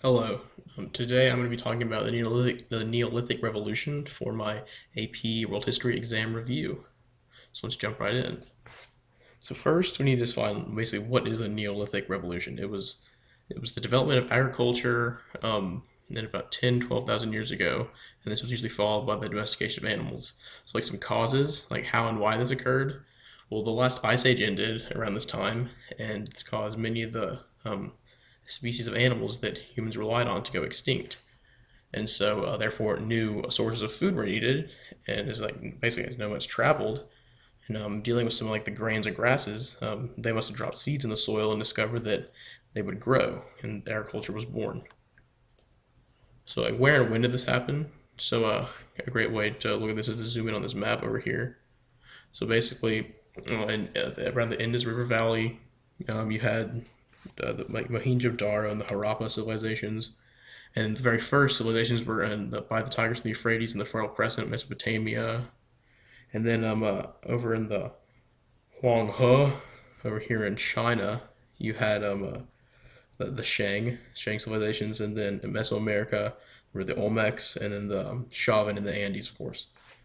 Hello. Um, today I'm going to be talking about the Neolithic, the Neolithic Revolution for my AP World History exam review. So let's jump right in. So first we need to define basically what is a Neolithic Revolution. It was it was the development of agriculture um, in about 10, 12,000 years ago, and this was usually followed by the domestication of animals. So like some causes, like how and why this occurred. Well, the last ice age ended around this time, and it's caused many of the um, species of animals that humans relied on to go extinct. And so, uh, therefore, new sources of food were needed, and as like basically as nomads traveled, and um, dealing with some like the grains and grasses, um, they must have dropped seeds in the soil and discovered that they would grow, and agriculture was born. So, like, where and when did this happen? So, uh, a great way to look at this is to zoom in on this map over here. So, basically, uh, uh, around the Indus River Valley, um, you had uh, the like Mohenjo-Daro and the Harappa civilizations. And the very first civilizations were in the, by the Tigris and the Euphrates in the Fertile Crescent, Mesopotamia. And then um, uh, over in the Huang He, over here in China, you had um, uh, the, the Shang, Shang civilizations, and then in Mesoamerica were the Olmecs, and then the um, Chavin in the Andes, of course.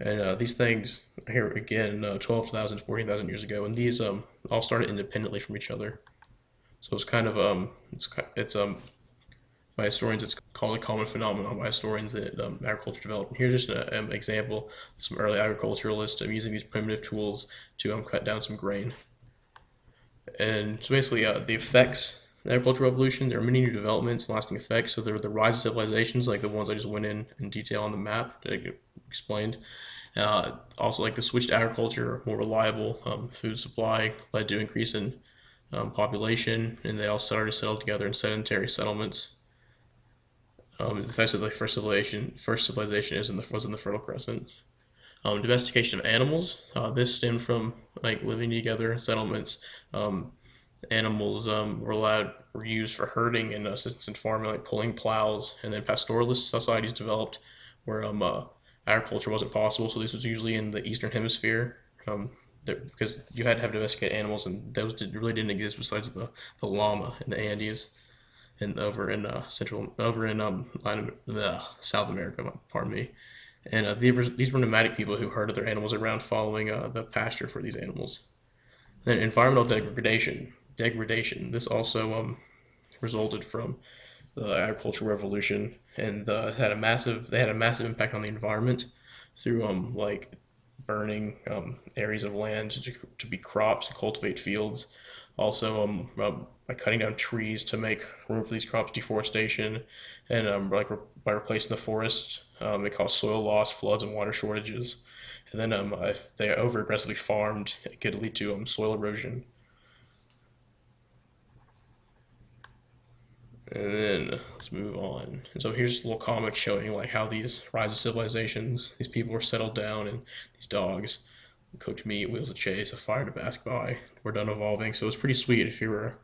And uh, these things here again, uh, 12,000, 14,000 years ago, and these um, all started independently from each other. So it's kind of um it's it's um by historians it's called a common phenomenon by historians that um, agriculture developed. And here's just an um, example of some early agriculturalists um, using these primitive tools to um, cut down some grain. And so basically uh, the effects the agricultural revolution, there are many new developments, lasting effects. So there were the rise of civilizations, like the ones I just went in in detail on the map that I explained. Uh, also, like the switch to agriculture, more reliable um, food supply led to increase in um, population, and they all started to settle together in sedentary settlements. Um, that the first civilization, first civilization is in the was in the Fertile Crescent. Um, domestication of animals. Uh, this stemmed from like living together in settlements. Um, animals um, were allowed were used for herding and assistance in farming, like pulling plows. And then pastoralist societies developed, where um, uh, agriculture wasn't possible. So this was usually in the eastern hemisphere. Um, because you had to have domesticated animals, and those did, really didn't exist besides the, the llama in the Andes and over in uh, central over in um Latin, uh, South America. Pardon me. And uh, these, were, these were nomadic people who herded their animals around following uh, the pasture for these animals. Then environmental degradation. Degradation. This also um, resulted from the agricultural revolution, and uh, had a massive. They had a massive impact on the environment through um like burning um, areas of land to, to be crops and cultivate fields. Also, um, um, by cutting down trees to make room for these crops, deforestation, and um, like re- by replacing the forest, um, it caused soil loss, floods, and water shortages. And then um, if they over aggressively farmed, it could lead to um, soil erosion. And then let's move on. And so here's a little comic showing like how these rise of civilizations, these people were settled down, and these dogs, cooked meat, wheels of chase, a fire to bask by, were done evolving. So it was pretty sweet if you were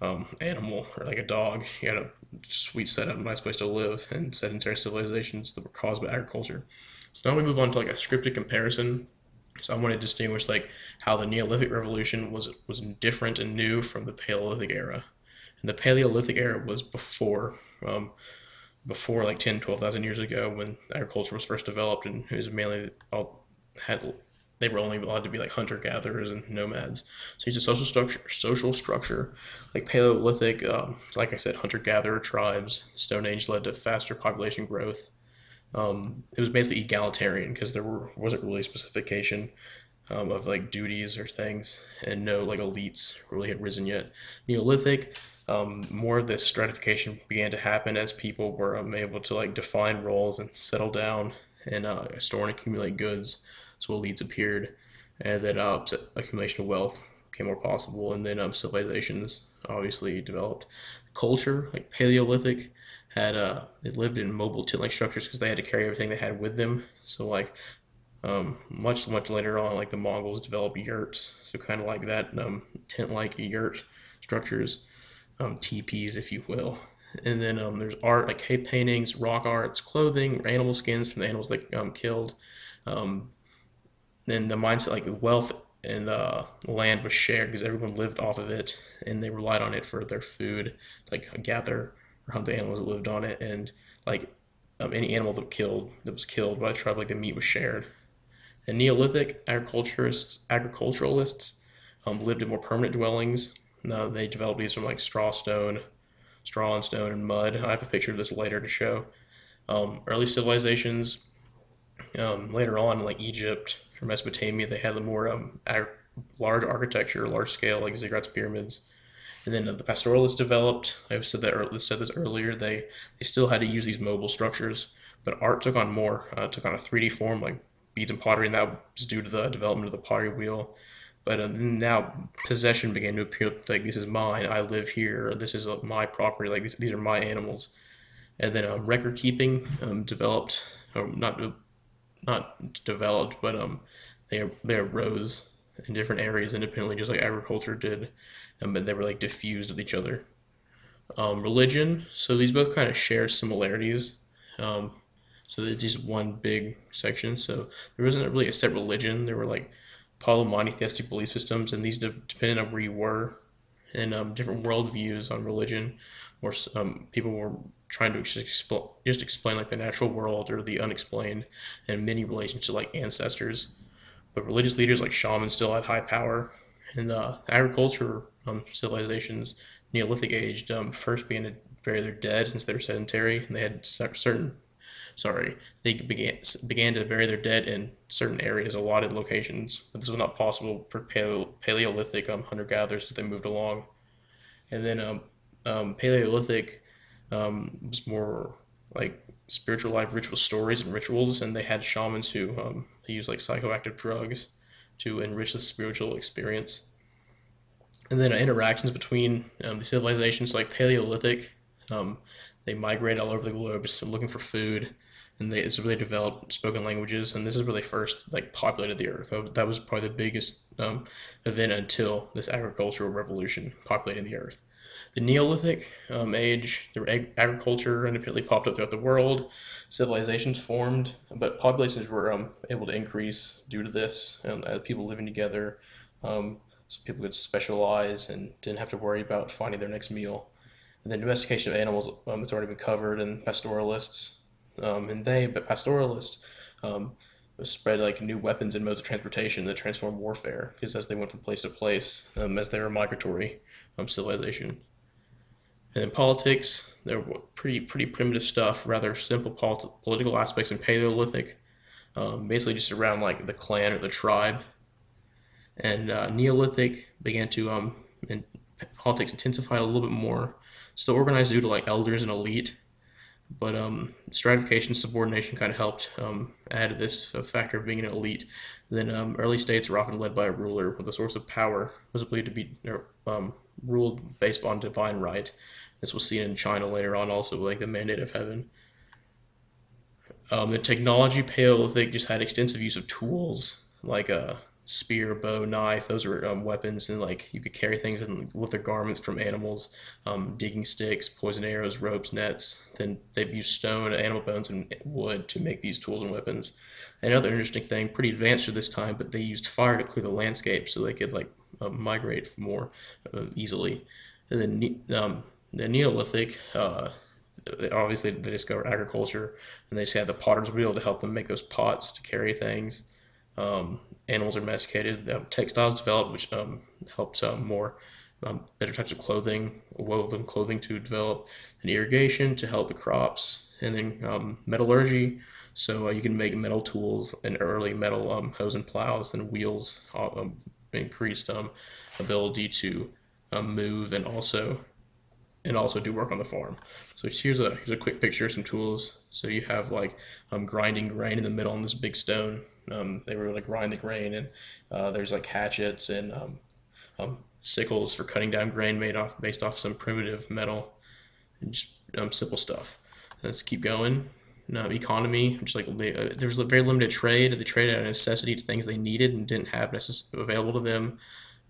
um, animal or like a dog. You had a sweet setup, nice place to live, and sedentary civilizations that were caused by agriculture. So now we move on to like a scripted comparison. So I want to distinguish like how the Neolithic revolution was was different and new from the Paleolithic era and the Paleolithic era was before, um, before like 10, 12,000 years ago when agriculture was first developed, and it was mainly all had they were only allowed to be like hunter gatherers and nomads. So it's a social structure, social structure like Paleolithic, um, like I said, hunter gatherer tribes. Stone Age led to faster population growth. Um, it was basically egalitarian because there were, wasn't really specification um, of like duties or things, and no like elites really had risen yet. Neolithic, um, more of this stratification began to happen as people were um, able to like define roles and settle down and uh, store and accumulate goods. So elites appeared, and then uh, accumulation of wealth became more possible, and then um, civilizations obviously developed. Culture, like Paleolithic, had uh, they lived in mobile tent-like structures because they had to carry everything they had with them. So like um, much much later on, like the Mongols developed yurts, so kind of like that um, tent-like yurt structures um, teepees, if you will. And then um, there's art like cave paintings, rock arts, clothing, animal skins from the animals they um, killed. Um, then the mindset, like wealth and uh, land was shared because everyone lived off of it and they relied on it for their food, like gather or hunt the animals that lived on it, and like um, any animal that killed that was killed by the tribe, like the meat was shared. The Neolithic agriculturists agriculturalists um, lived in more permanent dwellings. No, they developed these from like straw stone, straw and stone and mud. I have a picture of this later to show. Um, early civilizations, um, later on, like Egypt or Mesopotamia, they had a more um, large architecture, large scale, like ziggurats, pyramids. And then the pastoralists developed. I've said that said this earlier. They they still had to use these mobile structures, but art took on more. Uh, took on a 3D form, like beads and pottery, and that was due to the development of the pottery wheel. But uh, now possession began to appear like this is mine. I live here. This is uh, my property. Like these, these are my animals. And then um, record keeping um, developed, or not not developed, but um, they they arose in different areas independently, just like agriculture did, um, but they were like diffused with each other. Um, religion. So these both kind of share similarities. Um, so there's just one big section. So there wasn't really a set religion. There were like polymonotheistic belief systems, and these de- depended on where you were, and um, different worldviews on religion. Or um, people were trying to just, expl- just explain like the natural world or the unexplained, and many relations to like ancestors. But religious leaders like shamans still had high power, and uh, agriculture um, civilizations, Neolithic age, um, first began to bury their dead since they were sedentary, and they had certain sorry, they began began to bury their dead in certain areas, allotted locations. But this was not possible for paleo, Paleolithic um, hunter gatherers as they moved along. And then um, um, Paleolithic um, was more like spiritual life, ritual stories and rituals, and they had shamans who um, used like psychoactive drugs to enrich the spiritual experience. And then uh, interactions between um, the civilizations like Paleolithic, they migrate all over the globe just looking for food and they it's really developed spoken languages and this is where they first like populated the earth. That was probably the biggest um, event until this agricultural revolution populating the earth. The neolithic um, age the ag- agriculture independently popped up throughout the world. Civilizations formed but populations were um, able to increase due to this and as people living together um, so people could specialize and didn't have to worry about finding their next meal. And then domestication of animals um, it's already been covered and pastoralists um, and they, but pastoralists, um, spread like new weapons and modes of transportation that transform warfare because as they went from place to place, um, as they were migratory um, civilization. And in politics, there were pretty pretty primitive stuff, rather simple polit- political aspects in Paleolithic, um, basically just around like the clan or the tribe. And uh, Neolithic began to um, and politics intensified a little bit more, still organized due to like elders and elite, but um, stratification, subordination kind of helped um, add to this factor of being an elite. then um, early states were often led by a ruler, with a source of power was believed to be um, ruled based on divine right. This was seen in China later on, also like the mandate of heaven. Um, the technology Paleolithic just had extensive use of tools like uh, spear, bow, knife. Those were um, weapons, and like you could carry things and lift their garments from animals. Um, digging sticks, poison arrows, ropes, nets. Then they've used stone, animal bones, and wood to make these tools and weapons. Another interesting thing, pretty advanced for this time, but they used fire to clear the landscape so they could like uh, migrate more uh, easily. And then um, the Neolithic. Uh, obviously, they discovered agriculture, and they just had the potter's wheel to help them make those pots to carry things um, animals are domesticated. Um, textiles developed, which um, helped um, more um, better types of clothing, woven clothing to develop, and irrigation to help the crops, and then um, metallurgy. So uh, you can make metal tools and early metal hoes and plows, and wheels uh, increased ability to move and also and also do work on the farm. So here's a here's a quick picture of some tools. So you have like um, grinding grain in the middle on this big stone. Um, they were like grind the grain, and uh, there's like hatchets and um, um, sickles for cutting down grain made off based off some primitive metal and just um, simple stuff. Let's keep going. No, economy, just like uh, there was a very limited trade. They traded out necessity to things they needed and didn't have necess- available to them.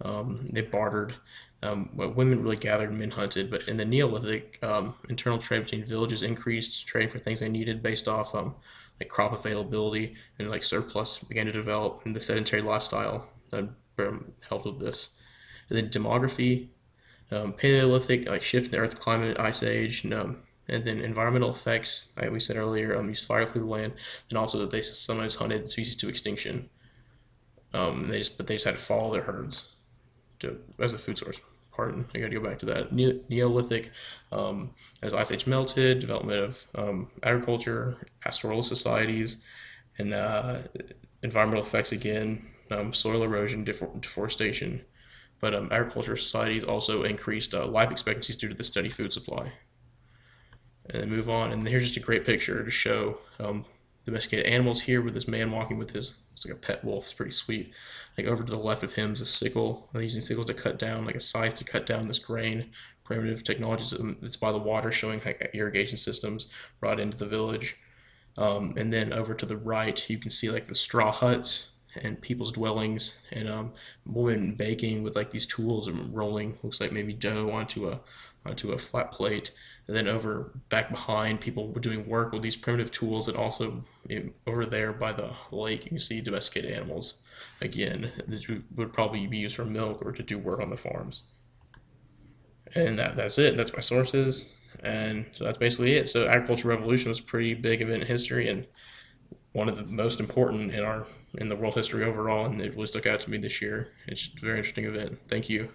Um, they bartered um, women really gathered, men hunted. But in the Neolithic, um, internal trade between villages increased, trading for things they needed based off um, like crop availability and like surplus began to develop, and the sedentary lifestyle um, helped with this. And then demography, Um, Paleolithic, like shift in the Earth climate, ice age, and, um, and then environmental effects, like we said earlier, um, use fire to the land, and also that they sometimes hunted species to extinction. They just but they just had to follow their herds to, as a food source. Pardon, I got to go back to that. Ne- Neolithic, um, as ice age melted, development of um, agriculture, pastoral societies, and uh, environmental effects again, um, soil erosion, deforestation. But um, agriculture societies also increased uh, life expectancies due to the steady food supply. And then move on, and here's just a great picture to show um, domesticated animals here with this man walking with his it's like a pet wolf. It's pretty sweet. Like over to the left of him is a sickle. I'm using sickles to cut down, like a scythe to cut down this grain. Primitive technologies. It's by the water, showing irrigation systems brought into the village. Um, and then over to the right, you can see like the straw huts and people's dwellings, and um, women baking with like these tools and rolling. Looks like maybe dough onto a onto a flat plate and then over back behind, people were doing work with these primitive tools, and also over there by the lake, you can see domesticated animals. Again, this would probably be used for milk or to do work on the farms. And that, that's it. That's my sources, and so that's basically it. So, agricultural revolution was a pretty big event in history, and one of the most important in our in the world history overall, and it really stuck out to me this year. It's a very interesting event. Thank you.